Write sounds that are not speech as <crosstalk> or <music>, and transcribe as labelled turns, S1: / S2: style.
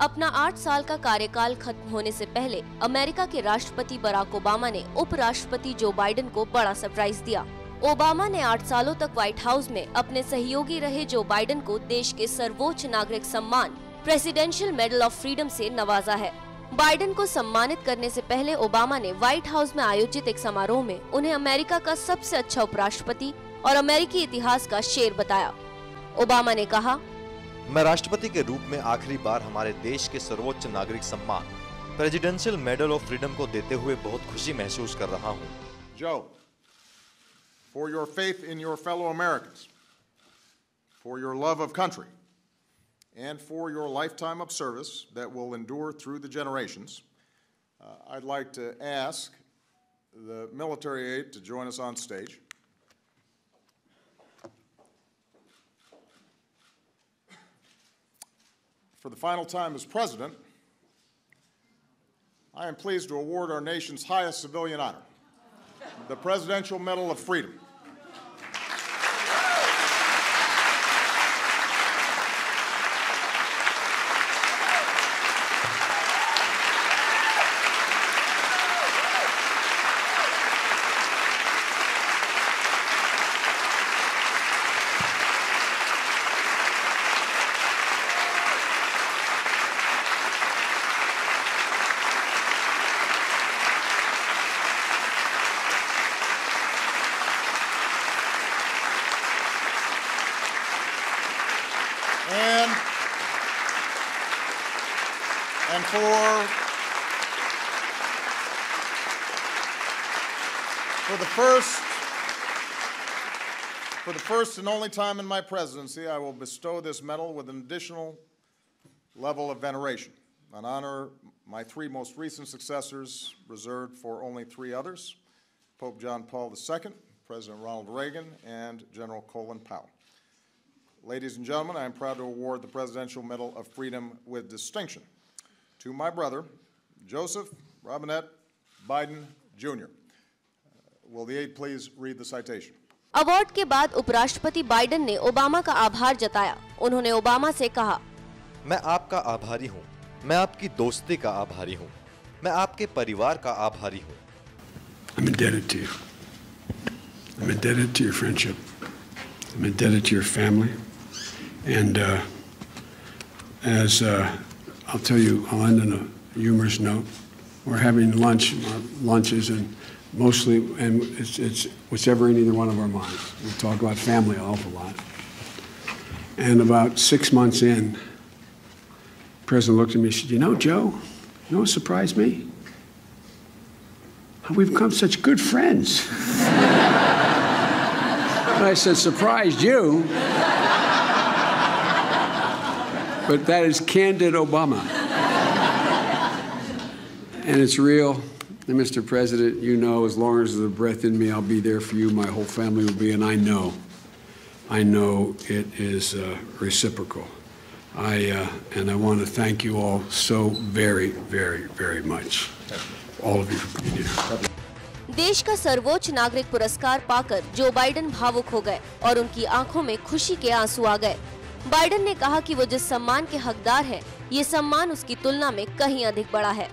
S1: अपना आठ साल का कार्यकाल खत्म होने से पहले अमेरिका के राष्ट्रपति बराक ओबामा ने उपराष्ट्रपति जो बाइडेन को बड़ा सरप्राइज़ दिया। ओबामा ने आठ सालों तक व्हाइट हाउस में अपने सहयोगी रहे जो बाइडेन को देश के सर्वोच्च नागरिक सम्मान, प्रेसिडेंशियल मेडल ऑफ़ फ्रीडम से नवाजा है। बाइडेन को सम्मानित करने से पहले ओबामा ने व्हाइट हाउस में आयोजित एक समारोह में उन्हें अमेरिका का सबसे अच्छा उपराष्ट्रपति और अमेरिकी इतिहास का शेर बताया। ओबामा ने कहा
S2: मैं राष्ट्रपति के रूप में आखिरी बार हमारे देश के सर्वोच्च नागरिक सम्मान प्रेसिडेंशियल मेडल ऑफ़ फ्रीडम को देते हुए बहुत खुशी महसूस कर रहा हूँ
S3: Joe, for your faith in your fellow Americans, for your love of country, and for your lifetime of service that will endure through the generations, uh, I'd like to ask the military aide to join us on stage. For the final time as president, I am pleased to award our nation's highest civilian honor, the Presidential Medal of Freedom. And, and for, for the first, for the first and only time in my presidency, I will bestow this medal with an additional level of veneration, an honor my three most recent successors reserved for only three others, Pope John Paul II, President Ronald Reagan, and General Colin Powell. Ladies and gentlemen, I am proud to award the Presidential Medal of Freedom with distinction to my brother, Joseph Robinette Biden Jr. Will the aide please read the citation?
S1: Award के बाद उपराष्ट्रपति Biden ने Obama का आभार जताया उन्होंने Obama से कहा
S2: मैं आपका आभारी हूँ मैं आपकी दोस्ती का आभारी हूँ मैं आपके परिवार का आभारी हूँ
S4: I'm indebted to you. I'm indebted to your friendship. I'm indebted to your family. And uh, as uh, I'll tell you, I'll end on a humorous note. We're having lunch, our lunches, and mostly, and it's, it's whatever in either one of our minds. We talk about family an awful lot. And about six months in, the president looked at me and said, You know, Joe, you know what surprised me? We've become such good friends. <laughs> and I said, Surprised you? But that is candid Obama. And it's real. And Mr. President, you know, as long as there's a breath in me, I'll be there for you. My whole family will be, and I know, I know it is uh, reciprocal. I, uh, and I want to thank you all so very, very, very much. All of you for being here.
S1: देश का सर्वोच्च नागरिक पुरस्कार पाकर Joe Biden भावुक हो गए और उनकी आंखों में खुशी के आंसू आ गए बाइडेन ने कहा कि वो जिस सम्मान के हकदार हैं, ये सम्मान उसकी तुलना में कहीं अधिक बड़ा है।